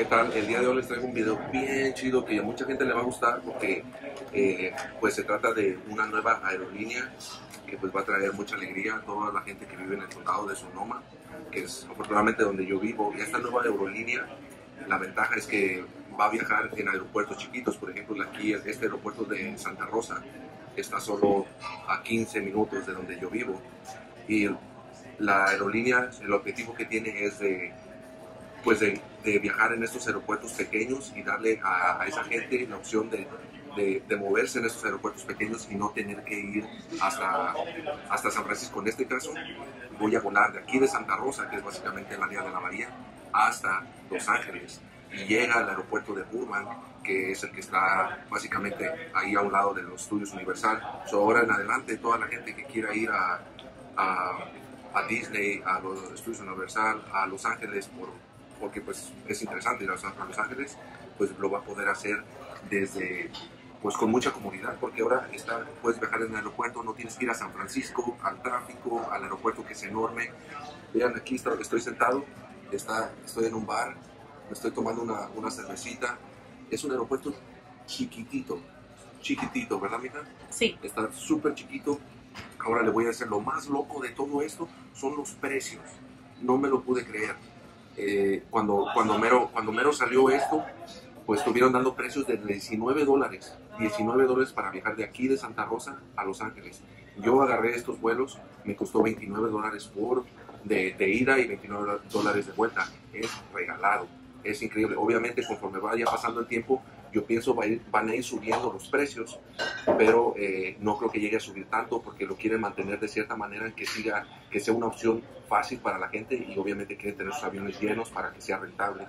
¿qué tal? El día de hoy les traigo un video bien chido que a mucha gente le va a gustar porque eh, pues se trata de una nueva aerolínea que pues va a traer mucha alegría a toda la gente que vive en el condado de Sonoma, que es afortunadamente donde yo vivo. Y esta nueva aerolínea, la ventaja es que va a viajar en aeropuertos chiquitos, por ejemplo aquí este aeropuerto de Santa Rosa está solo a 15 minutos de donde yo vivo. Y la aerolínea, el objetivo que tiene es de pues de, viajar en estos aeropuertos pequeños y darle a, esa gente la opción de, moverse en estos aeropuertos pequeños y no tener que ir hasta, hasta San Francisco. En este caso, voy a volar de aquí de Santa Rosa, que es básicamente el área de la María, hasta Los Ángeles y llega al aeropuerto de Burbank, que es el que está básicamente ahí a un lado de los estudios Universal. So, ahora en adelante, toda la gente que quiera ir a, a, a Disney, a los estudios Universal, a Los Ángeles por porque pues es interesante ir a Los Ángeles, pues lo va a poder hacer desde pues con mucha comodidad, porque ahora está, puedes viajar en el aeropuerto, no tienes que ir a San Francisco, al tráfico, al aeropuerto que es enorme. Vean, aquí estoy sentado, está, estoy en un bar, me estoy tomando una, una cervecita. Es un aeropuerto chiquitito, chiquitito, ¿verdad, mija? Sí. Está súper chiquito. Ahora le voy a decir, lo más loco de todo esto son los precios. No me lo pude creer eh, cuando, cuando, Mero, cuando Mero salió esto, pues estuvieron dando precios de 19 dólares, 19 dólares para viajar de aquí de Santa Rosa a Los Ángeles. Yo agarré estos vuelos, me costó 29 dólares por de, ida y 29 dólares de vuelta. Es regalado, es increíble. Obviamente conforme vaya pasando el tiempo, yo pienso va van a ir subiendo los precios, pero eh, no creo que llegue a subir tanto porque lo quieren mantener de cierta manera que siga, que sea una opción fácil para la gente y obviamente quieren tener sus aviones llenos para que sea rentable.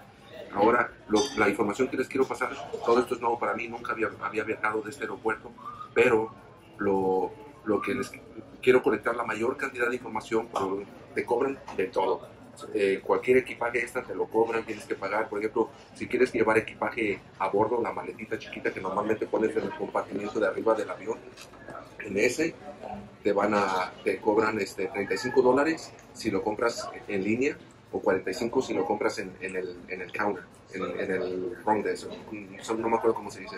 Ahora, la información que les quiero pasar, todo esto es nuevo para mí, nunca había, había viajado de este aeropuerto, pero lo, lo que les quiero conectar la mayor cantidad de información, te cobran de todo eh, cualquier equipaje extra te lo cobran, tienes que pagar. Por ejemplo, si quieres llevar equipaje a bordo, la maletita chiquita que normalmente pones en el compartimiento de arriba del avión, en ese te van a, te cobran este, 35 dólares si lo compras en línea o 45 si lo compras en, en, el, en el counter, en, en el front desk, no me acuerdo cómo se dice.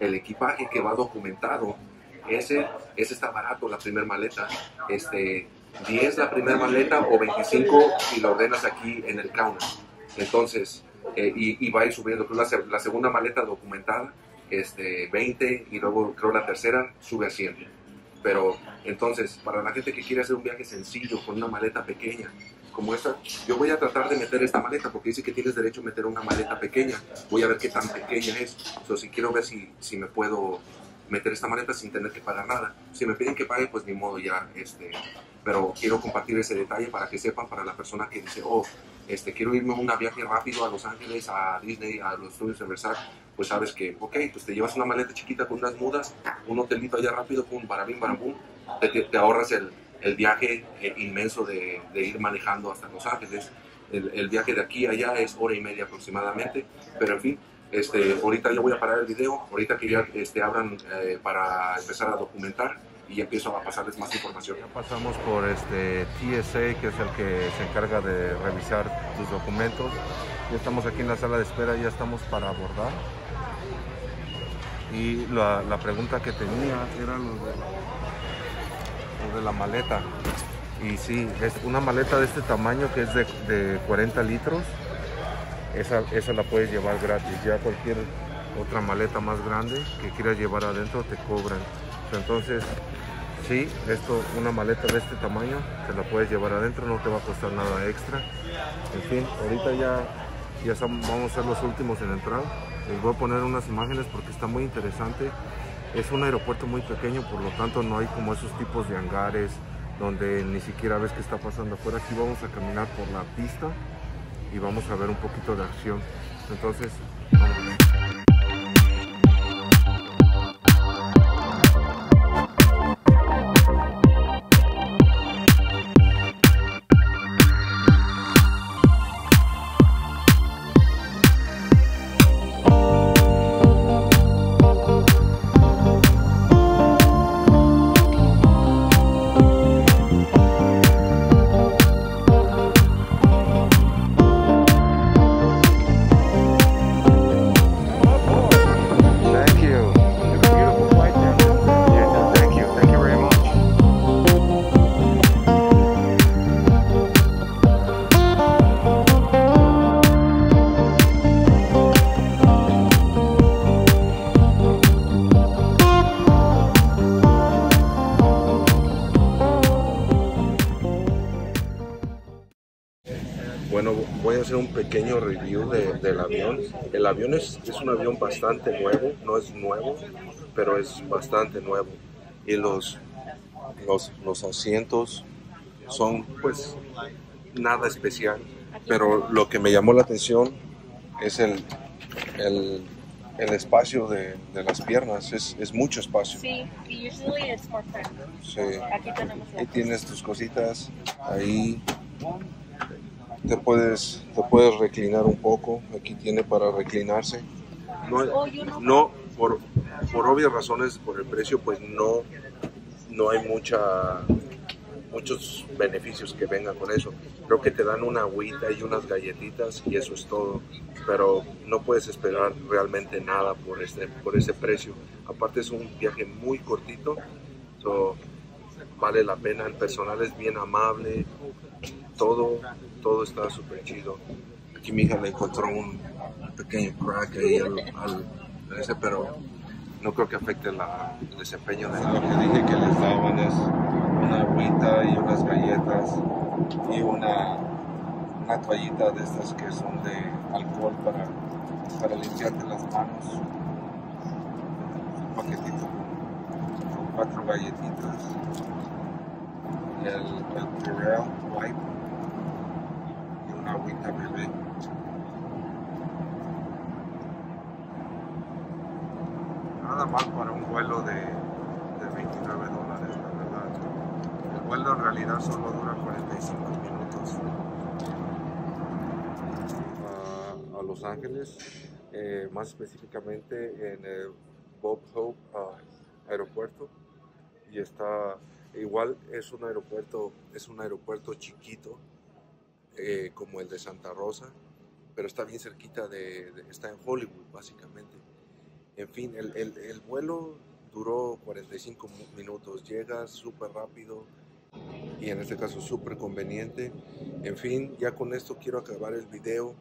El equipaje que va documentado, ese, ese está barato, la primera maleta, este, 10 la primera maleta o 25 si lo ordenas aquí en el counter. Entonces, eh, y, va a ir subiendo. La, la, segunda maleta documentada, este, 20 y luego creo la tercera sube a 100. Pero entonces, para la gente que quiere hacer un viaje sencillo con una maleta pequeña, como esta, yo voy a tratar de meter esta maleta porque dice que tienes derecho a meter una maleta pequeña. Voy a ver qué tan pequeña es. O si quiero ver si, si me puedo meter esta maleta sin tener que pagar nada. Si me piden que pague, pues ni modo, ya este, pero quiero compartir ese detalle para que sepan para la persona que dice, oh, este, quiero irme a un viaje rápido a Los Ángeles, a Disney, a los estudios de Versailles, pues sabes que, ok, pues te llevas una maleta chiquita con unas mudas, un hotelito allá rápido, pum, barabim, barabum, te, te, ahorras el, el viaje eh, inmenso de, de, ir manejando hasta Los Ángeles. El, el, viaje de aquí a allá es hora y media aproximadamente, pero en fin, este, ahorita yo voy a parar el video, ahorita que ya este, abran eh, para empezar a documentar y empiezo a pasarles más información. Ya pasamos por este TSA, que es el que se encarga de revisar tus documentos. Ya estamos aquí en la sala de espera, ya estamos para abordar. Y la, pregunta que tenía era lo de, lo de, la maleta. Y sí, es una maleta de este tamaño que es de 40 litros. Esa, esa la puedes llevar gratis. Ya cualquier otra maleta más grande que quieras llevar adentro te cobran. Entonces, sí, esto, una maleta de este tamaño, te la puedes llevar adentro, no te va a costar nada extra. En fin, ahorita ya, ya vamos a ser los últimos en entrar. Les voy a poner unas imágenes porque está muy interesante. Es un aeropuerto muy pequeño, por lo tanto no hay como esos tipos de hangares donde ni siquiera ves qué está pasando afuera. Aquí vamos a caminar por la pista y vamos a ver un poquito de acción. Entonces, pequeño review de- del avión. El avión es, es un avión bastante nuevo, no es nuevo, pero es bastante nuevo. Y los, los, los asientos son pues nada especial. Pero lo que me llamó la atención es el, el, el espacio de, de las piernas, es, es mucho espacio. Sí, y usually it's more. Sí. Aquí tenemos la Ahí tienes tus cositas, ahí te puedes, te puedes reclinar un poco, aquí tiene para reclinarse. No, no por, por obvias razones, por el precio, pues no, no hay mucha, muchos beneficios que vengan con eso. Creo que te dan una agüita y unas galletitas y eso es todo, pero no puedes esperar realmente nada por, este, por ese precio. Aparte es un viaje muy cortito, so, vale la pena, el personal es bien amable, todo, todo está súper chido. Aquí mi hija le encontró un pequeño crack ahí al, pero no creo que afecte la- el desempeño de lo que dije que les daban es una agüita y unas galletas y una, una toallita de estas que son de alcohol para, para limpiarte las manos. Un paquetito con, cuatro galletitas el, el Purell Wipe agüita. Nada mal para un vuelo de, de 29 dólares, la verdad. El vuelo en realidad solo dura 45 minutos a, a Los Ángeles, eh, más específicamente en el Bob Hope ah, aeropuerto. Y está, igual es un aeropuerto, es un aeropuerto chiquito, eh, como el de Santa Rosa, pero está bien cerquita de, está en Hollywood básicamente. En fin, el, el- el vuelo duró 45 mu- minutos, llega súper rápido y en este caso súper conveniente. En fin, ya con esto quiero acabar el video.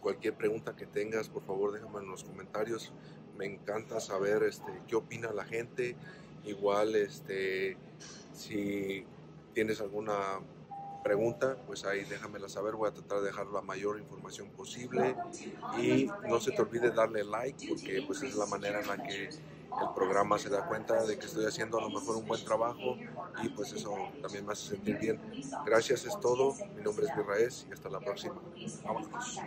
Cualquier pregunta que tengas, por favor déjame en los comentarios. Me encanta saber este, qué opina la gente. Igual, este, si tienes alguna pregunta, pues ahí déjamela saber. Voy a tratar de dejar la mayor información posible. Y no se te olvide darle like, porque pues es la manera en la que el programa se da cuenta de que estoy haciendo a lo mejor un buen trabajo y pues eso también me hace sentir bien. Gracias, es todo. Mi nombre es Virraez y hasta la próxima. Vámonos.